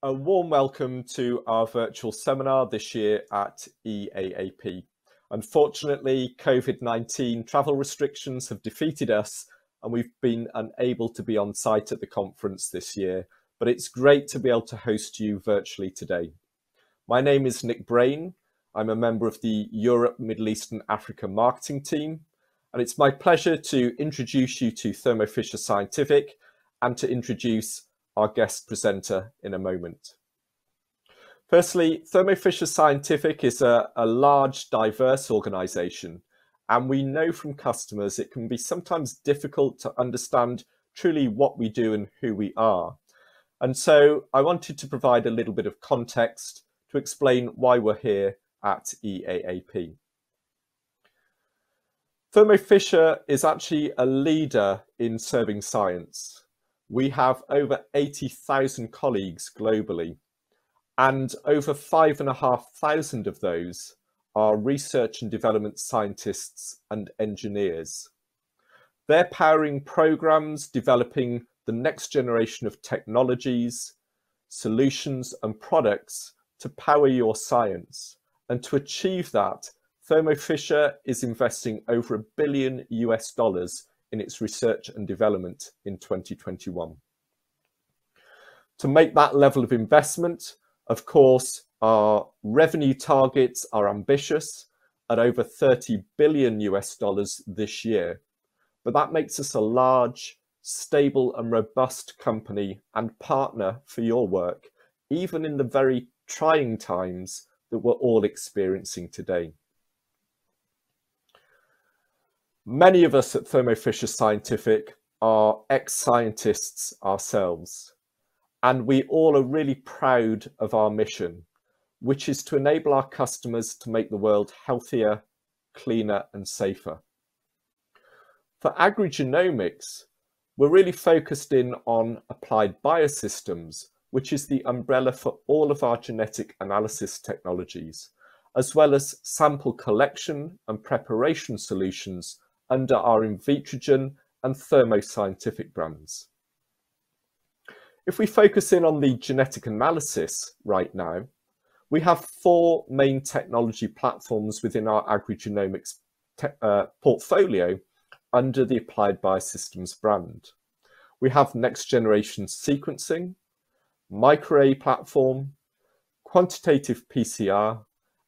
A warm welcome to our virtual seminar this year at EAAP. Unfortunately, COVID-19 travel restrictions have defeated us and we've been unable to be on site at the conference this year, but it's great to be able to host you virtually today. My name is Nick Brain. I'm a member of the Europe, Middle East and Africa marketing team, and it's my pleasure to introduce you to Thermo Fisher Scientific and to introduce our guest presenter in a moment. Firstly, Thermo Fisher Scientific is a, a large, diverse organization, and we know from customers it can be sometimes difficult to understand truly what we do and who we are. And so I wanted to provide a little bit of context to explain why we're here at EAAP. Thermo Fisher is actually a leader in serving science. We have over 80,000 colleagues globally, and over 5,500 of those are research and development scientists and engineers. They're powering programs developing the next generation of technologies, solutions, and products to power your science. And to achieve that, Thermo Fisher is investing over a billion US dollars in its research and development in 2021. To make that level of investment, of course, our revenue targets are ambitious at over 30 billion US dollars this year. But that makes us a large, stable and robust company and partner for your work, even in the very trying times that we're all experiencing today. Many of us at Thermo Fisher Scientific are ex-scientists ourselves, and we all are really proud of our mission, which is to enable our customers to make the world healthier, cleaner and safer. For agrigenomics, we're really focused in on applied biosystems, which is the umbrella for all of our genetic analysis technologies, as well as sample collection and preparation solutions under our Invitrogen and Thermo Scientific brands. If we focus in on the genetic analysis right now, we have four main technology platforms within our agrigenomics uh, portfolio under the Applied Biosystems brand. We have next generation sequencing, microarray platform, quantitative PCR,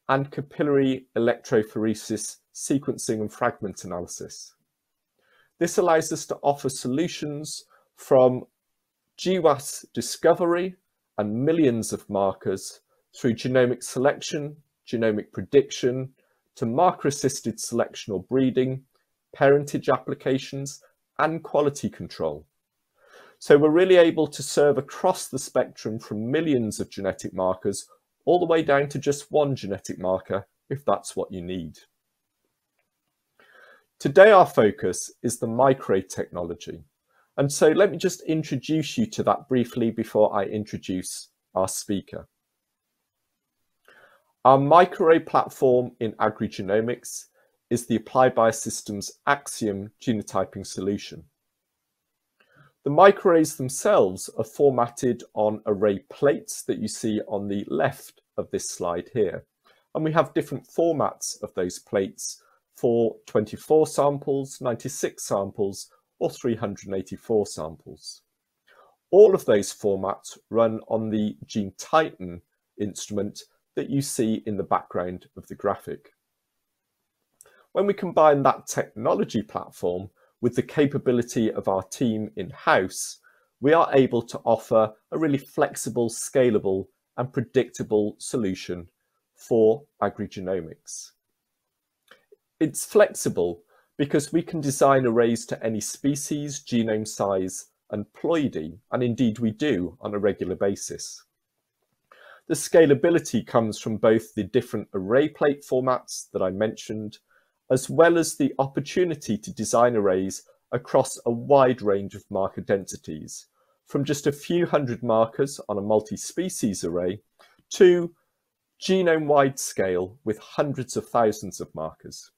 and capillary electrophoresis sequencing and fragment analysis. This allows us to offer solutions from GWAS discovery and millions of markers through genomic selection, genomic prediction, to marker-assisted selection or breeding, parentage applications, and quality control. So we're really able to serve across the spectrum from millions of genetic markers all the way down to just one genetic marker if that's what you need. Today our focus is the microarray technology. And so let me just introduce you to that briefly before I introduce our speaker. Our microarray platform in agrigenomics is the Applied Biosystems Axiom genotyping solution. The microarrays themselves are formatted on array plates that you see on the left of this slide here. And we have different formats of those plates for 24 samples, 96 samples, or 384 samples. All of those formats run on the GeneTitan instrument that you see in the background of the graphic. When we combine that technology platform with the capability of our team in-house, we are able to offer a really flexible, scalable and predictable solution for agrigenomics. It's flexible because we can design arrays to any species, genome size, and ploidy, and indeed we do on a regular basis. The scalability comes from both the different array plate formats that I mentioned, as well as the opportunity to design arrays across a wide range of marker densities, from just a few hundred markers on a multi-species array to genome-wide scale with hundreds of thousands of markers.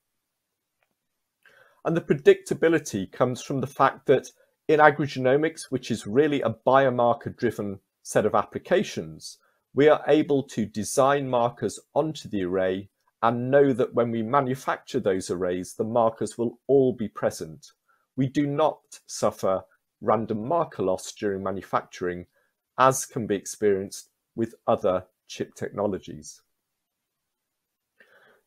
And the predictability comes from the fact that in agrigenomics, which is really a biomarker driven set of applications, we are able to design markers onto the array and know that when we manufacture those arrays, the markers will all be present. We do not suffer random marker loss during manufacturing, as can be experienced with other chip technologies.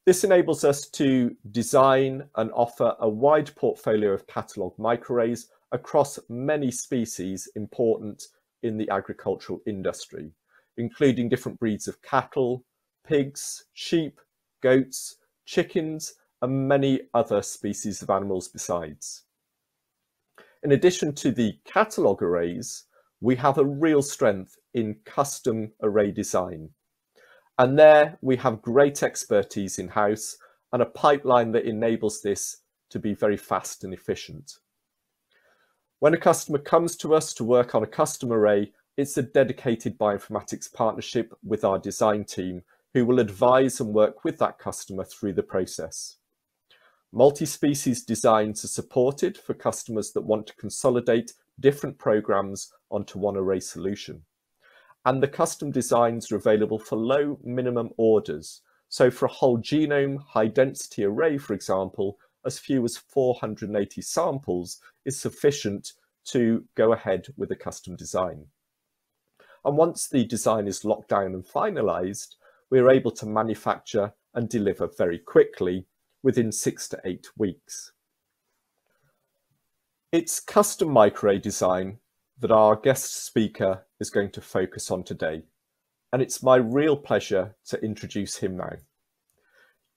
This enables us to design and offer a wide portfolio of catalogue microarrays across many species important in the agricultural industry, including different breeds of cattle, pigs, sheep, goats, chickens, and many other species of animals besides. In addition to the catalogue arrays, we have a real strength in custom array design. And there we have great expertise in-house and a pipeline that enables this to be very fast and efficient. When a customer comes to us to work on a custom array, it's a dedicated bioinformatics partnership with our design team who will advise and work with that customer through the process. Multi-species designs are supported for customers that want to consolidate different programs onto one array solution. And the custom designs are available for low minimum orders. So for a whole genome high density array, for example, as few as 480 samples is sufficient to go ahead with a custom design. And once the design is locked down and finalized, we're able to manufacture and deliver very quickly within six to eight weeks. It's custom microarray design that our guest speaker is going to focus on today, and it's my real pleasure to introduce him now.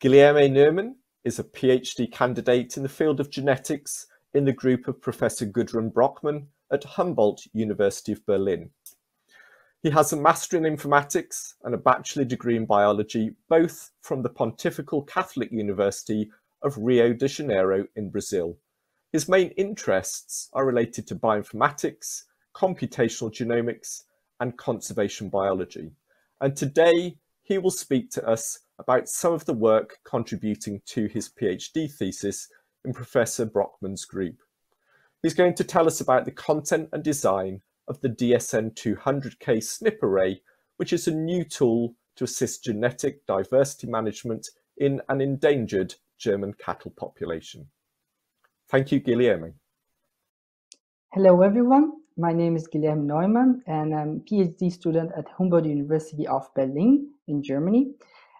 Guilherme Neumann is a PhD candidate in the field of genetics in the group of Professor Gudrun Brockmann at Humboldt University of Berlin. He has a Master in Informatics and a Bachelor degree in Biology, both from the Pontifical Catholic University of Rio de Janeiro in Brazil. His main interests are related to bioinformatics, computational genomics, and conservation biology. And today he will speak to us about some of the work contributing to his PhD thesis in Professor Brockmann's group. He's going to tell us about the content and design of the DSN 200K SNP array, which is a new tool to assist genetic diversity management in an endangered German cattle population. Thank you, Guilherme. Hello, everyone. My name is Guilherme Neumann, and I'm a PhD student at Humboldt University of Berlin in Germany.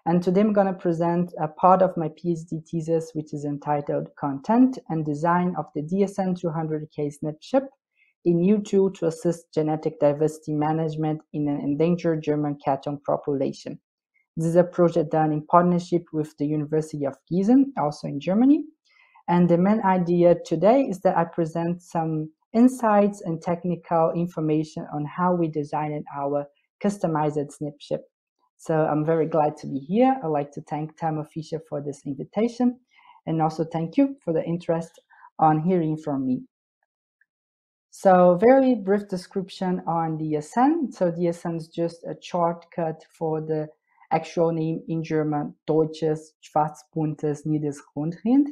And today I'm going to present a part of my PhD thesis, which is entitled Content and Design of the DSN 200K SNP chip a new tool to assist genetic diversity management in an endangered German cattle population. This is a project done in partnership with the University of Gießen, also in Germany. And the main idea today is that I present some insights and technical information on how we designed our customized SNP chip. So I'm very glad to be here. I'd like to thank Thermo Fisher for this invitation and also thank you for the interest on hearing from me. So very brief description on the DSN. So the DSN is just a shortcut for the actual name in German, Deutsches Schwarzbuntes Niederungsrind.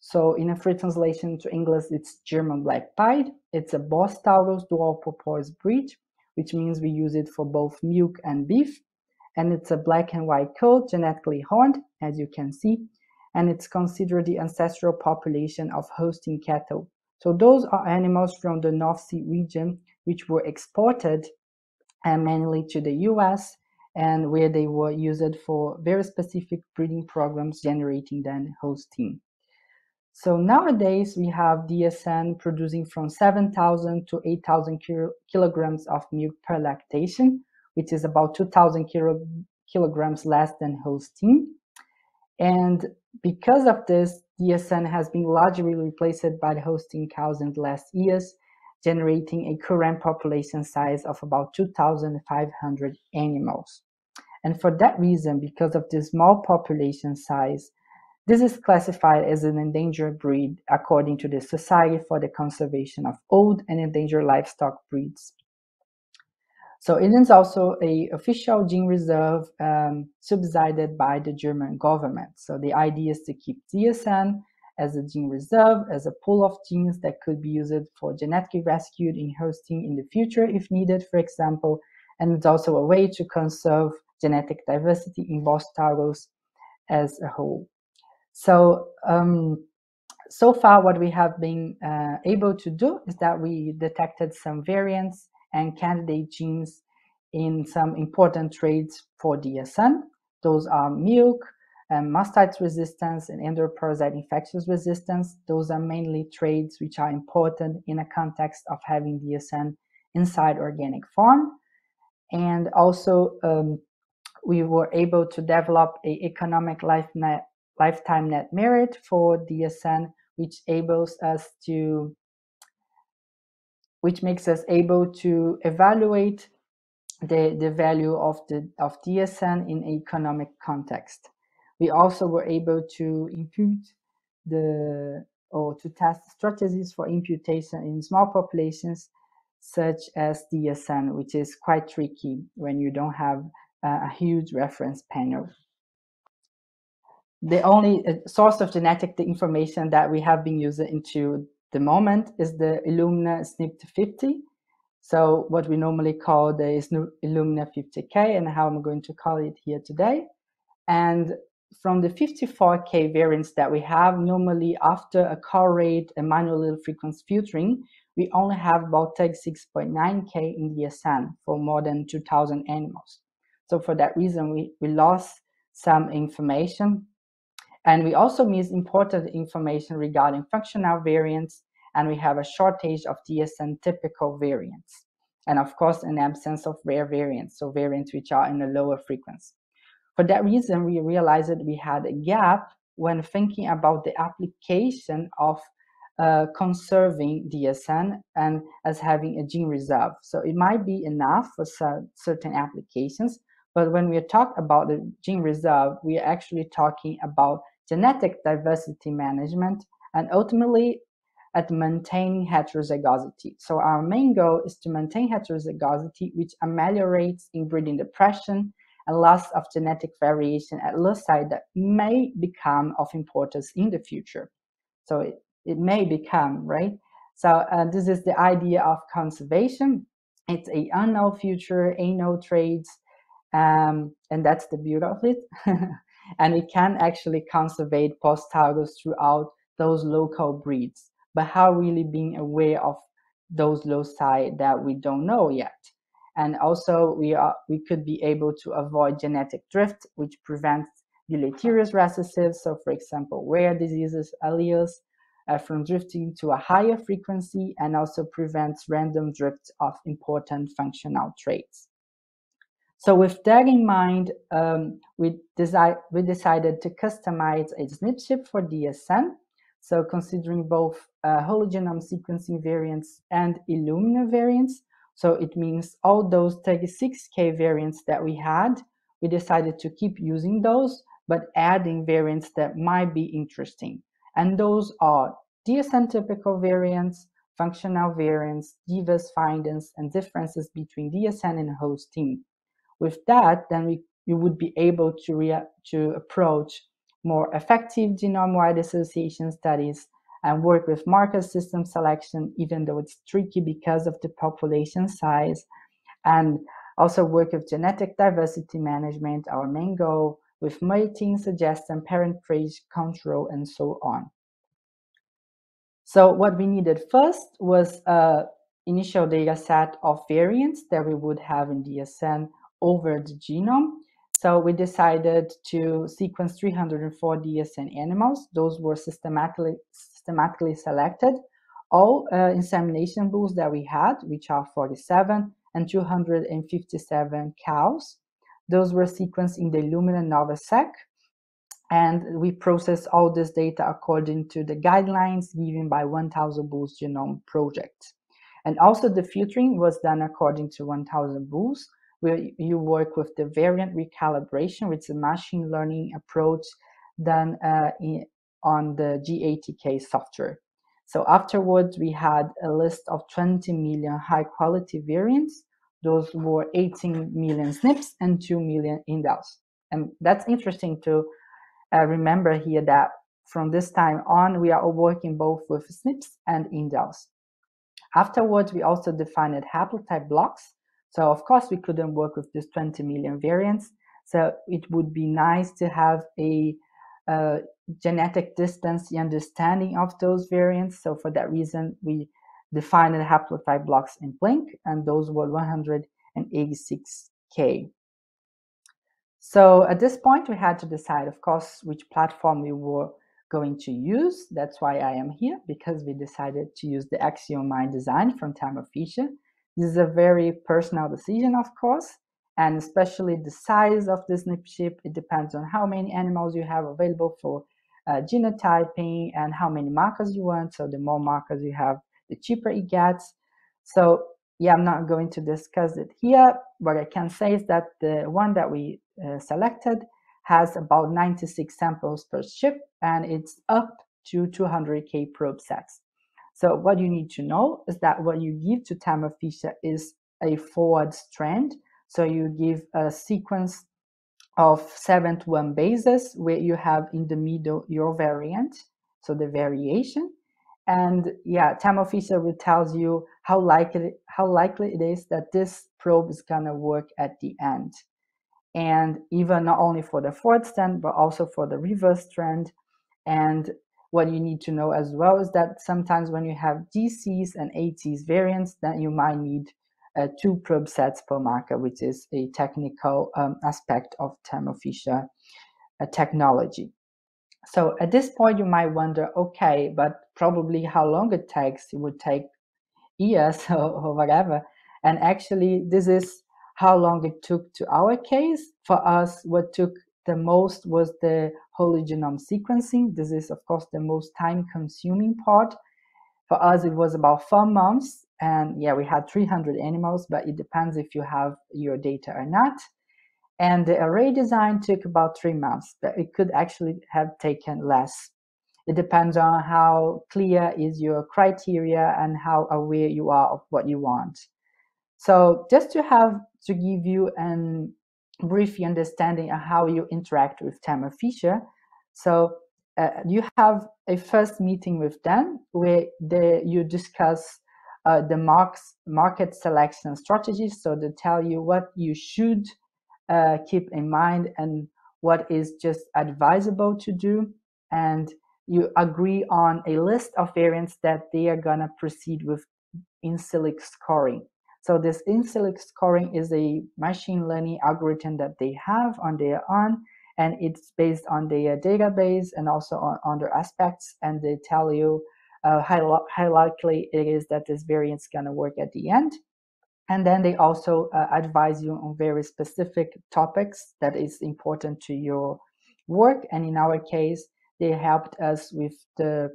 So in a free translation to English, it's German black pied. It's a Bos Taurus dual purpose breed, which means we use it for both milk and beef. And it's a black and white coat, genetically horned, as you can see. And it's considered the ancestral population of Holstein cattle so those are animals from the North Sea region, which were exported uh, mainly to the US and where they were used for very specific breeding programs generating then Holstein. So nowadays we have DSN producing from 7,000 to 8,000 kilo kilograms of milk per lactation, which is about 2,000 kilo kilograms less than Holstein. And because of this, DSN has been largely replaced by the Holstein cows in the last years, generating a current population size of about 2,500 animals. And for that reason, because of this small population size, this is classified as an endangered breed according to the Society for the Conservation of Old and Endangered Livestock Breeds. So it is also a official gene reserve um, subsidized by the German government. So the idea is to keep DSN as a gene reserve, as a pool of genes that could be used for genetically rescued in Holstein in the future if needed, for example. And it's also a way to conserve genetic diversity in Bos as a whole. So, um, so far what we have been uh, able to do is that we detected some variants and candidate genes in some important traits for DSN. Those are milk, um, mastitis resistance, and endoparasite infectious resistance. Those are mainly traits which are important in a context of having DSN inside organic farm. And also, um, we were able to develop a economic life net, lifetime net merit for DSN which enables us to which makes us able to evaluate the, the value of the of DSN in economic context. We also were able to impute the or to test strategies for imputation in small populations such as DSN, which is quite tricky when you don't have a huge reference panel the only uh, source of genetic information that we have been using into the moment is the Illumina SNP 50. So what we normally call the Illumina 50K and how I'm going to call it here today. And from the 54K variants that we have, normally after a call rate and manual frequency filtering, we only have about 36.9K in the DSN for more than 2,000 animals. So for that reason, we, we lost some information and we also miss important information regarding functional variants, and we have a shortage of DSN typical variants. And of course, an absence of rare variants, so variants which are in a lower frequency. For that reason, we realized that we had a gap when thinking about the application of uh, conserving DSN and as having a gene reserve. So it might be enough for certain applications, but when we talk about the gene reserve, we are actually talking about genetic diversity management, and ultimately at maintaining heterozygosity. So our main goal is to maintain heterozygosity, which ameliorates inbreeding depression and loss of genetic variation at loci that may become of importance in the future. So it, it may become, right? So uh, this is the idea of conservation. It's a unknown future, ain't no trades, um, and that's the beauty of it. and we can actually conserve Bos throughout those local breeds. But how really being aware of those loci that we don't know yet. And also we are we could be able to avoid genetic drift, which prevents deleterious recessives. So for example, rare diseases alleles uh, from drifting to a higher frequency and also prevents random drift of important functional traits. So with that in mind, um, we, desi we decided to customize a SNP chip for DSN. So considering both uh, whole genome sequencing variants and Illumina variants. So it means all those 36K variants that we had, we decided to keep using those, but adding variants that might be interesting. And those are DSN typical variants, functional variants, diverse findings, and differences between DSN and Holstein. With that, then we, you would be able to, rea- to approach more effective genome-wide association studies and work with marker-assisted selection, even though it's tricky because of the population size, and also work with genetic diversity management, our main goal, with mating suggestion, parent phage control, and so on. So what we needed first was a initial data set of variants that we would have in DSN over the genome. So we decided to sequence 304 DSN animals. Those were systematically, systematically selected. All uh, insemination bulls that we had, which are 47 and 257 cows. Those were sequenced in the Illumina NovaSeq. And we processed all this data according to the guidelines given by 1000 Bulls Genome Project. And also the filtering was done according to 1000 Bulls where you work with the variant recalibration, which is a machine learning approach done uh, in, on the GATK software. So afterwards, we had a list of 20 million high quality variants. Those were 18 million SNPs and 2 million indels. And that's interesting to uh, remember here that from this time on, we are working both with SNPs and indels. Afterwards, we also defined haplotype blocks. So of course, we couldn't work with this 20 million variants. So it would be nice to have a genetic distance understanding of those variants. So for that reason, we defined the haplotype blocks in PLINK, and those were 186K. So at this point, we had to decide, of course, which platform we were going to use. That's why I am here, because we decided to use the Axiom design from Thermo Fisher. This is a very personal decision, of course, and especially the size of the SNP chip. It depends on how many animals you have available for uh, genotyping and how many markers you want. So the more markers you have, the cheaper it gets. So yeah, I'm not going to discuss it here. What I can say is that the one that we uh, selected has about 96 samples per chip and it's up to 200k probe sets. So what you need to know is that what you give to Fisher is a forward strand. So you give a sequence of seven to one bases where you have in the middle your variant, so the variation. And yeah, Fisher will tells you how likely how likely it is that this probe is gonna work at the end. And even not only for the forward strand, but also for the reverse strand. And what you need to know as well is that sometimes when you have GCs and ATs variants, then you might need uh, two probe sets per marker, which is a technical um, aspect of Thermo Fisher uh, technology. So at this point, you might wonder, okay, but probably how long it takes, it would take years or, or whatever. And actually, this is how long it took to our case. For us, what took the most was the whole genome sequencing. This is, of course, the most time consuming part. For us, it was about four months. And yeah, we had 300 animals, but it depends if you have your data or not. And the array design took about three months, but it could actually have taken less. It depends on how clear is your criteria and how aware you are of what you want. So just to have to give you an brief understanding how you interact with Thermo Fisher. So uh, you have a first meeting with them where they, you discuss uh, the marks, market selection strategies. So they tell you what you should uh, keep in mind and what is just advisable to do. And you agree on a list of variants that they are going to proceed with in silico scoring. So this in-silico scoring is a machine learning algorithm that they have on their own, and it's based on their database and also on other aspects. And they tell you uh, how, how likely it is that this variant is going to work at the end. And then they also uh, advise you on very specific topics that is important to your work. And in our case, they helped us with the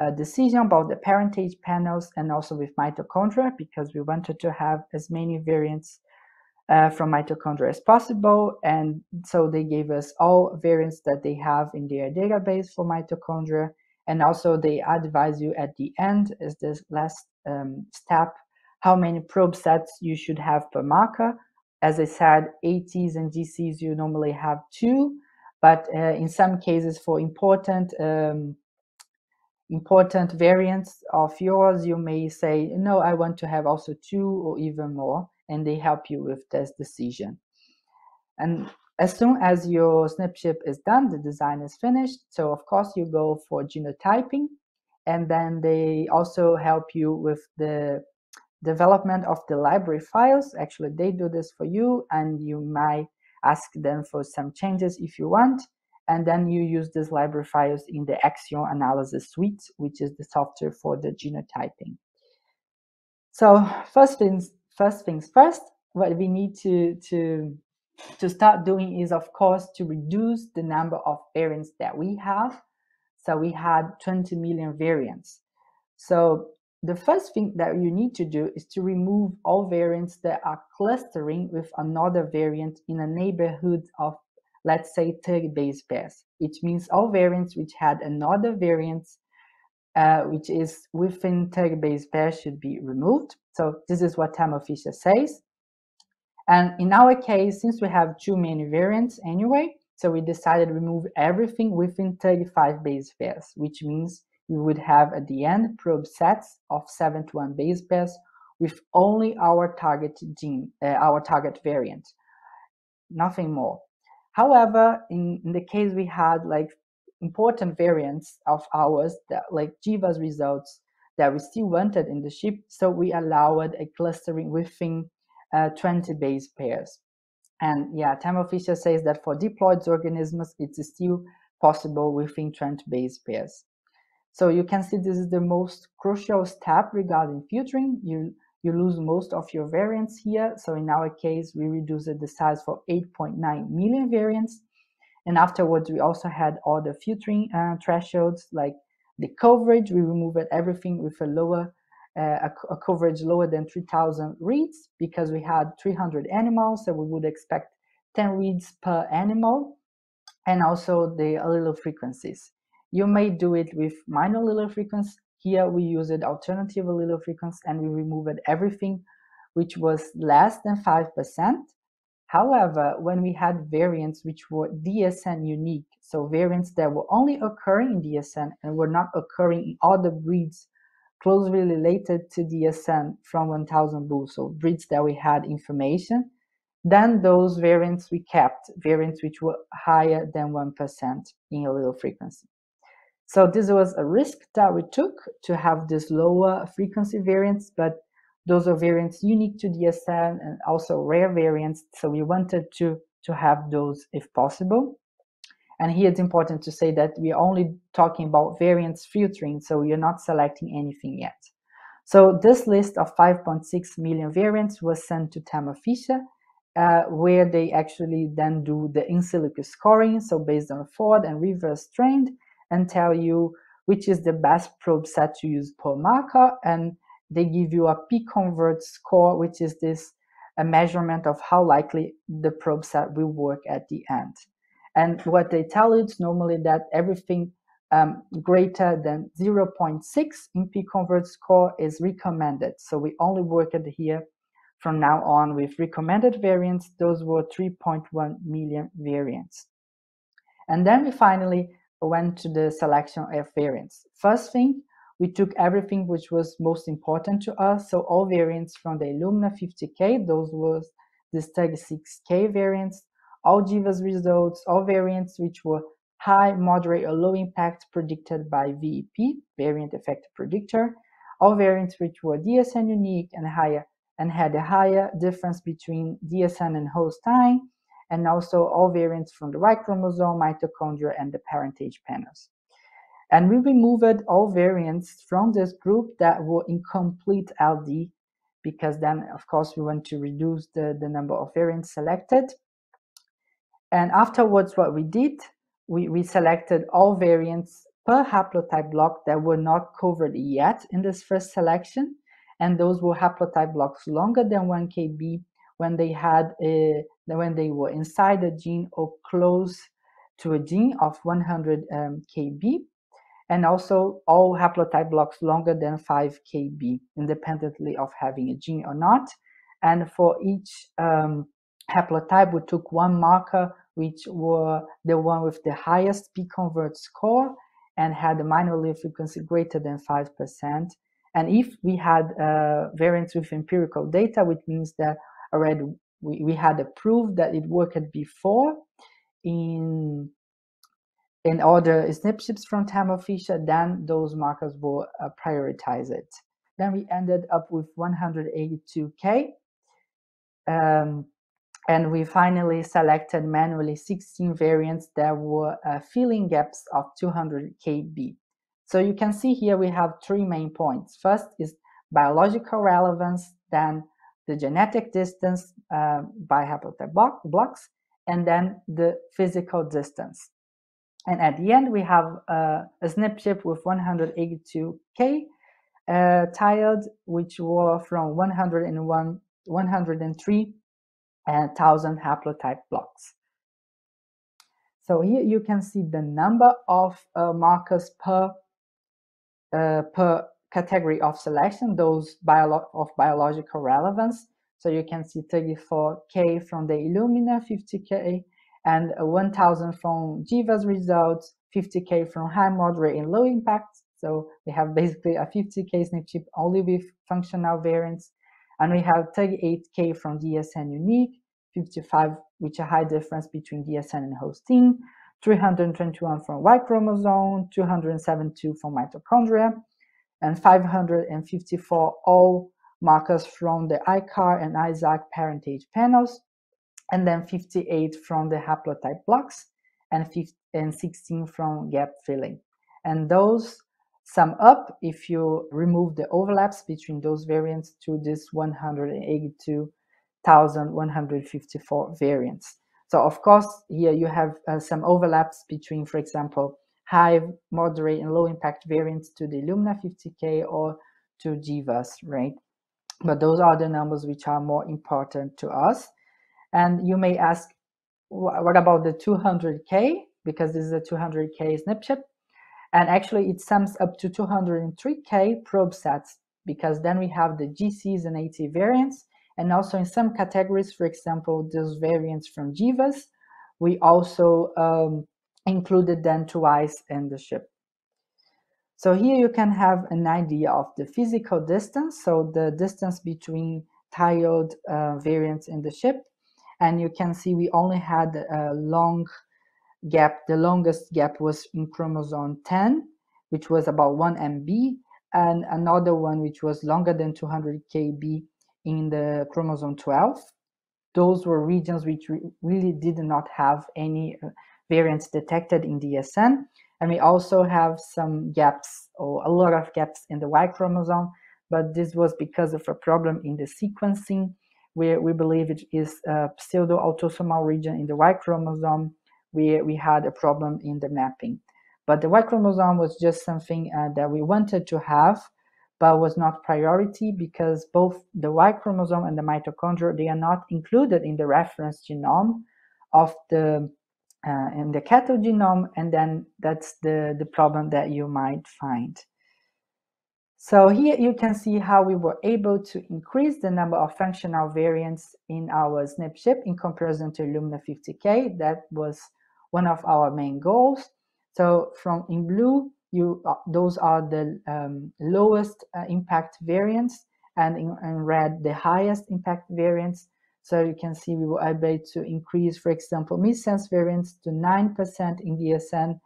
a decision about the parentage panels and also with mitochondria because we wanted to have as many variants uh, from mitochondria as possible. And so they gave us all variants that they have in their database for mitochondria. And also they advise you at the end as this last um, step, how many probe sets you should have per marker. As I said, ATs and GCs, you normally have two, but uh, in some cases for important um, important variants of yours, you may say, no, I want to have also two or even more, and they help you with this decision. And as soon as your SNP chip is done, the design is finished. So of course you go for genotyping, and then they also help you with the development of the library files. Actually, they do this for you, and you might ask them for some changes if you want and then you use these library files in the Axiom Analysis Suite, which is the software for the genotyping. So first things first, things first what we need to, to, to start doing is, of course, to reduce the number of variants that we have. So we had 20 million variants. So the first thing that you need to do is to remove all variants that are clustering with another variant in a neighborhood of let's say 30 base pairs. It means all variants which had another variant uh, which is within 30 base pairs should be removed. So this is what Thermo Fisher says. And in our case, since we have too many variants anyway, So we decided to remove everything within 35 base pairs, which means we would have at the end probe sets of 71 base pairs with only our target gene, uh, our target variant, nothing more. However, in, in the case we had like important variants of ours that like GWAS results that we still wanted in the ship, so we allowed a clustering within uh, 20 base pairs. And yeah, Thermo Fisher says that for diploid organisms, it's still possible within 20 base pairs. So you can see this is the most crucial step regarding filtering. You, you lose most of your variants here. So in our case, we reduced the size for 8.9 million variants. And afterwards, we also had all the filtering uh, thresholds like the coverage. We removed everything with a lower, uh, a, a, coverage lower than 3000 reads because we had 300 animals. So we would expect 10 reads per animal and also the allele frequencies. You may do it with minor allele frequency. Here we used alternative allele frequency and we removed everything which was less than 5%. However, when we had variants which were DSN unique, so variants that were only occurring in DSN and were not occurring in other breeds closely related to DSN from 1000 bulls, so breeds that we had information, then those variants we kept, variants which were higher than 1% in allele frequency. So this was a risk that we took to have this lower frequency variants, but those are variants unique to DSN and also rare variants. So we wanted to, to have those if possible. And here it's important to say that we're only talking about variants filtering, so you're not selecting anything yet. So this list of 5.6 million variants was sent to Thermo Fisher, uh, where they actually then do the in silico scoring, so based on forward and reverse trained, and tell you which is the best probe set to use per marker. And they give you a p-convert score, which is this a measurement of how likely the probe set will work at the end. And what they tell you is normally that everything um, greater than 0.6 in p-convert score is recommended. So we only work at here from now on with recommended variants. Those were 3.1 million variants. And then we finally went to the selection of variants. First thing, we took everything which was most important to us. So all variants from the Illumina 50K, those was the Stag 6K variants, all GWAS results, all variants which were high, moderate, or low impact predicted by VEP, variant effect predictor, all variants which were DSN unique and higher and had a higher difference between DSN and Holstein, and also all variants from the Y chromosome, mitochondria, and the parentage panels. And we removed all variants from this group that were incomplete LD, because then, of course, we want to reduce the, the number of variants selected. And afterwards, what we did, we, we selected all variants per haplotype block that were not covered yet in this first selection. And those were haplotype blocks longer than 1 kb when they had a, when they were inside a gene or close to a gene of 100 um, kb and also all haplotype blocks longer than 5 kb independently of having a gene or not. And for each um, haplotype we took one marker which were the one with the highest p-convert score and had a minor allele frequency greater than 5% and if we had uh, variants with empirical data which means that already we, we had a proof that it worked before in in other SNPs from Thermo Fisher, then those markers were uh, prioritized. Then we ended up with 182K. Um, and we finally selected manually 16 variants that were uh, filling gaps of 200 KB. So you can see here we have three main points. First is biological relevance, then the genetic distance uh, by haplotype block, blocks, and then the physical distance. And at the end, we have uh, a SNP chip with 182K uh, tiled, which were from 101, 103,000 haplotype blocks. So here you can see the number of uh, markers per uh, per category of selection, those of biological relevance. So you can see 34K from the Illumina, 50K, and 1000 from GWAS results, 50K from high, moderate, and low impact. So we have basically a 50K SNP chip only with functional variants. And we have 38K from DSN unique, 55 which a high difference between DSN and Holstein, 321 from Y chromosome, 272 from mitochondria, and 554 all markers from the ICAR and ISAG parentage panels, and then 58 from the haplotype blocks, and, 15, and 16 from gap filling. And those sum up if you remove the overlaps between those variants to this 182,154 variants. So of course, here you have uh, some overlaps between, for example, high, moderate, and low impact variants to the Illumina 50K or to GWAS, right? But those are the numbers which are more important to us. And you may ask, what about the 200K? Because this is a 200K SNP chip. And actually, it sums up to 203K probe sets because then we have the GCs and AT variants. And also in some categories, for example, those variants from GWAS, we also um, included them twice in the ship. So here you can have an idea of the physical distance, so the distance between tiled uh, variants in the ship. And you can see we only had a long gap, the longest gap was in chromosome 10, which was about 1 MB, and another one which was longer than 200 KB in the chromosome 12. Those were regions which re really did not have any uh, variants detected in DSN. And we also have some gaps or a lot of gaps in the Y chromosome, but this was because of a problem in the sequencing where we believe it is a pseudo autosomal region in the Y chromosome where we had a problem in the mapping. But the Y chromosome was just something uh, that we wanted to have, but was not priority because both the Y chromosome and the mitochondria, they are not included in the reference genome of the uh, in the cattle genome, and then that's the, the problem that you might find. So here you can see how we were able to increase the number of functional variants in our SNP chip in comparison to Illumina 50K. That was one of our main goals. So from in blue, you uh, those are the um, lowest uh, impact variants, and in, in, red the highest impact variants. So you can see we were able to increase, for example, missense variants to 9% in DSN,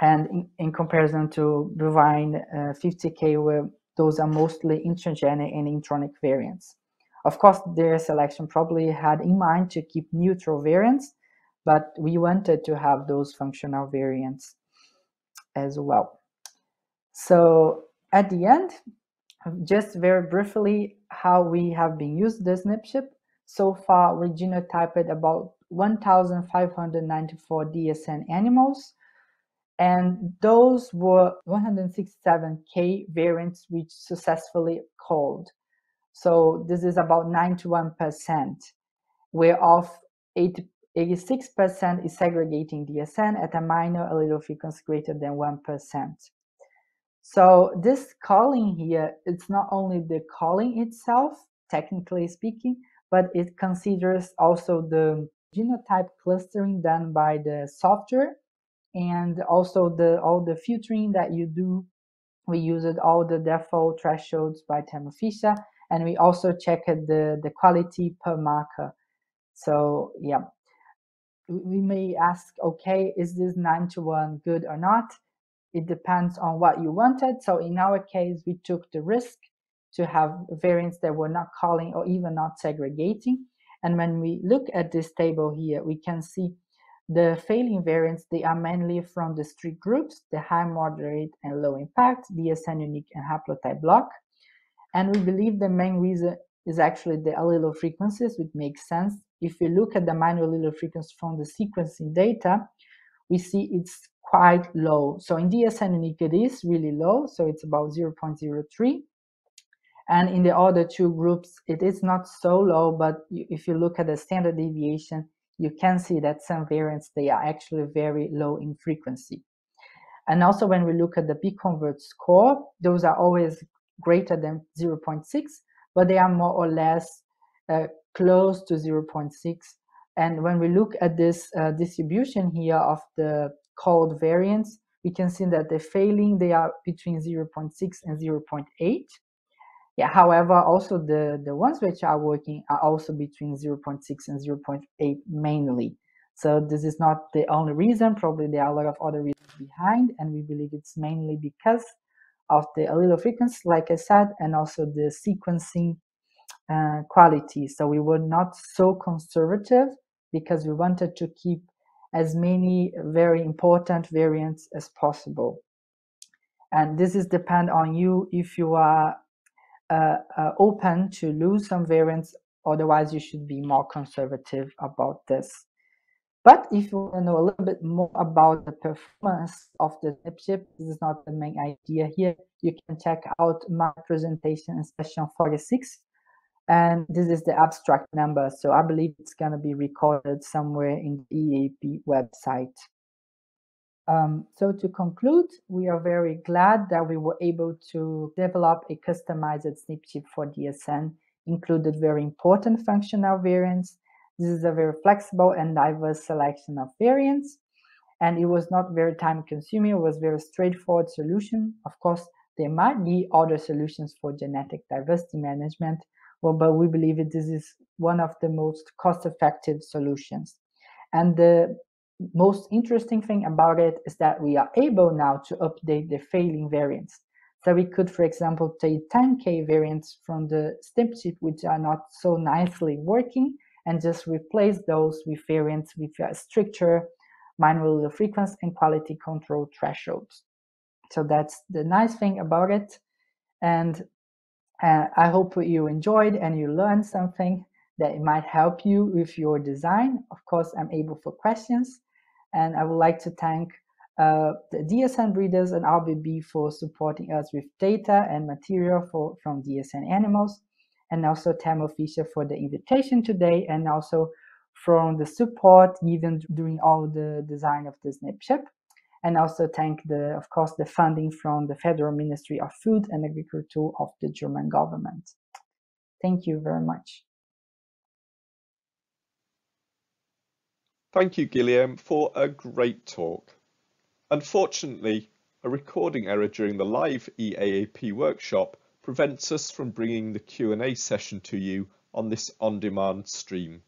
and in, in comparison to bovine uh, 50K, where those are mostly intragenic and intronic variants. Of course, their selection probably had in mind to keep neutral variants, but we wanted to have those functional variants as well. So at the end, just very briefly, how we have been used the SNP chip. So far, we genotyped about 1,594 DSN animals, and those were 167K variants which successfully called. So this is about 91%, whereof 80 86% is segregating DSN at a minor allele frequency greater than 1%. So this calling here, it's not only the calling itself, technically speaking, but it considers also the genotype clustering done by the software and also the all the filtering that you do. We used all the default thresholds by Thermo Fisher, and we also checked the, the quality per marker. So yeah, we may ask, okay, is this nine to one good or not? It depends on what you wanted. So in our case, we took the risk to have variants that were not calling or even not segregating. And when we look at this table here, we can see the failing variants, they are mainly from the street groups, the high, moderate, and low impact, DSN unique and haplotype block. And we believe the main reason is actually the allele frequencies, which makes sense if we look at the minor allele frequency from the sequencing data, we see it's quite low. So in DSN unique, it is really low. So it's about 0.03. And in the other two groups, it is not so low, but if you look at the standard deviation, you can see that some variants, they are actually very low in frequency. And also when we look at the p-convert score, those are always greater than 0.6, but they are more or less uh, close to 0.6 And when we look at this uh, distribution here of the called variants, we can see that the failing, they are between 0.6 and 0.8. Yeah, however, also the, the ones which are working are also between 0.6 and 0.8 mainly. So this is not the only reason. Probably there are a lot of other reasons behind, and we believe it's mainly because of the allele frequency, like I said, and also the sequencing uh, quality. So we were not so conservative because we wanted to keep as many very important variants as possible. And this is depend on you if you are Uh, uh, open to lose some variants. Otherwise, you should be more conservative about this. But if you want to know a little bit more about the performance of the SNP chip, this is not the main idea here. You can check out my presentation in session 46. And this is the abstract number. So I believe it's going to be recorded somewhere in the EAAP website. Um, so to conclude, we are very glad that we were able to develop a customized SNP chip for DSN, included very important functional variants, this is a very flexible and diverse selection of variants. And it was not very time consuming, it was very straightforward solution. Of course, there might be other solutions for genetic diversity management, well, but we believe that this is one of the most cost effective solutions. And the most interesting thing about it is that we are able now to update the failing variants. So we could, for example, take 10K variants from the SNP chip, which are not so nicely working, and just replace those with variants with a stricter minor allele frequency and quality control thresholds. So that's the nice thing about it. And uh, I hope you enjoyed and you learned something that might help you with your design. Of course, I'm able for questions. And I would like to thank uh, the DSN breeders and RBB for supporting us with data and material for, from DSN animals and also Thermo Fisher for the invitation today and also from the support given during all the design of the SNP chip. And also thank the, of course, the funding from the Federal Ministry of Food and Agriculture of the German government. Thank you very much. Thank you, Guillaume, for a great talk. Unfortunately, a recording error during the live EAAP workshop prevents us from bringing the Q&A session to you on this on-demand stream.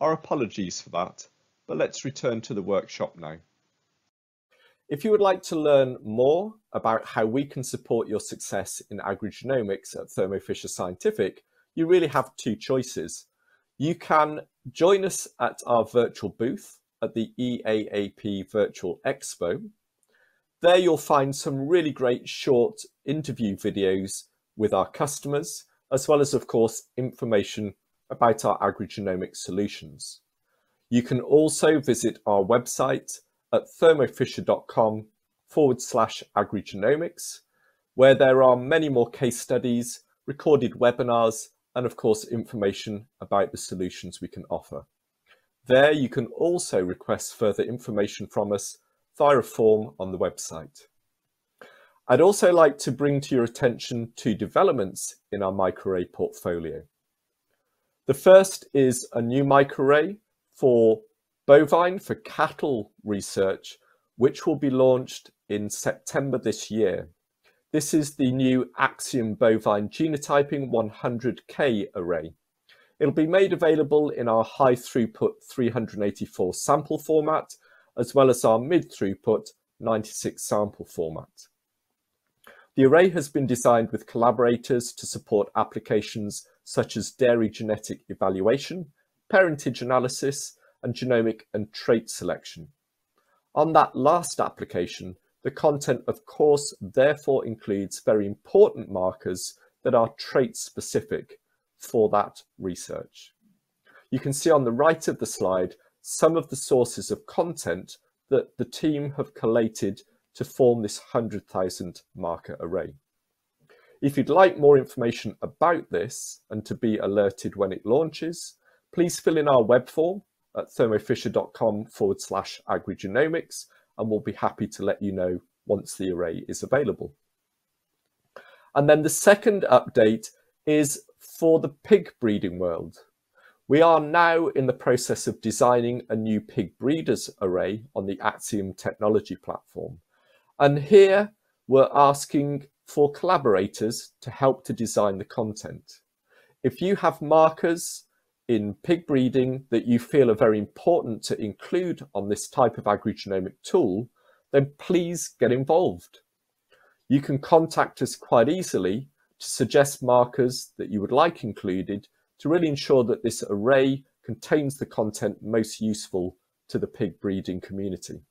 Our apologies for that, but let's return to the workshop now. If you would like to learn more about how we can support your success in agrigenomics at Thermo Fisher Scientific, you really have two choices. You can join us at our virtual booth at the EAAP Virtual Expo. There you'll find some really great short interview videos with our customers, as well as, of course, information about our agrigenomic solutions. You can also visit our website at thermofisher.com forward slash agrigenomics, where there are many more case studies, recorded webinars, and of course, information about the solutions we can offer. There you can also request further information from us via a form on the website. I'd also like to bring to your attention two developments in our microarray portfolio. The first is a new microarray for bovine for cattle research, which will be launched in September this year. This is the new Axiom Bovine Genotyping 100K array. It'll be made available in our high throughput 384 sample format, as well as our mid throughput 96 sample format. The array has been designed with collaborators to support applications such as dairy genetic evaluation, parentage analysis, and genomic and trait selection. On that last application, the content of course therefore includes very important markers that are trait specific for that research. You can see on the right of the slide some of the sources of content that the team have collated to form this 100,000 marker array. If you'd like more information about this and to be alerted when it launches, please fill in our web form at thermofisher.com forward slash agrigenomics and we'll be happy to let you know once the array is available. And then the second update is for the pig breeding world. We are now in the process of designing a new pig breeders array on the Axiom technology platform. And here we're asking for collaborators to help to design the content. If you have markers in pig breeding that you feel are very important to include on this type of agrigenomic tool, then please get involved. You can contact us quite easily to suggest markers that you would like included to really ensure that this array contains the content most useful to the pig breeding community.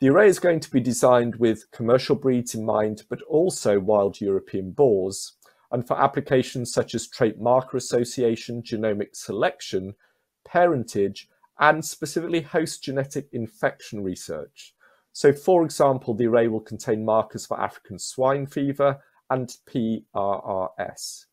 The array is going to be designed with commercial breeds in mind, but also wild European boars, and for applications such as trait marker association, genomic selection, parentage, and specifically host genetic infection research. So for example, the array will contain markers for African swine fever and PRRS.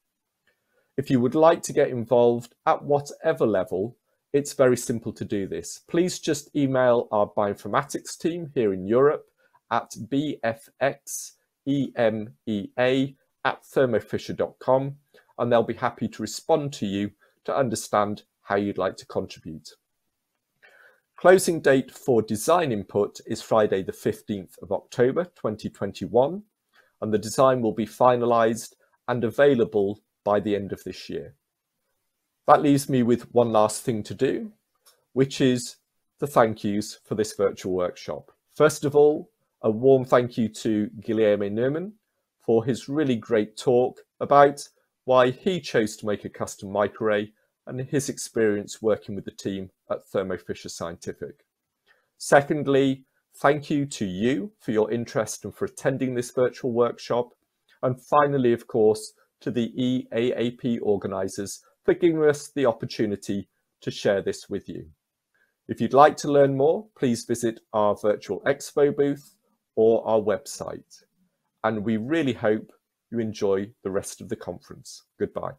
If you would like to get involved at whatever level, it's very simple to do this. Please just email our bioinformatics team here in Europe at bfxemea at thermofisher.com and they'll be happy to respond to you to understand how you'd like to contribute. Closing date for design input is Friday the 15th of October 2021 and the design will be finalised and available by the end of this year. That leaves me with one last thing to do, which is the thank yous for this virtual workshop. First of all, a warm thank you to Guilherme Neumann for his really great talk about why he chose to make a custom microarray and his experience working with the team at Thermo Fisher Scientific. Secondly, thank you to you for your interest and for attending this virtual workshop. And finally, of course, to the EAAP organisers for giving us the opportunity to share this with you. If you'd like to learn more, please visit our virtual expo booth or our website. And we really hope you enjoy the rest of the conference. Goodbye.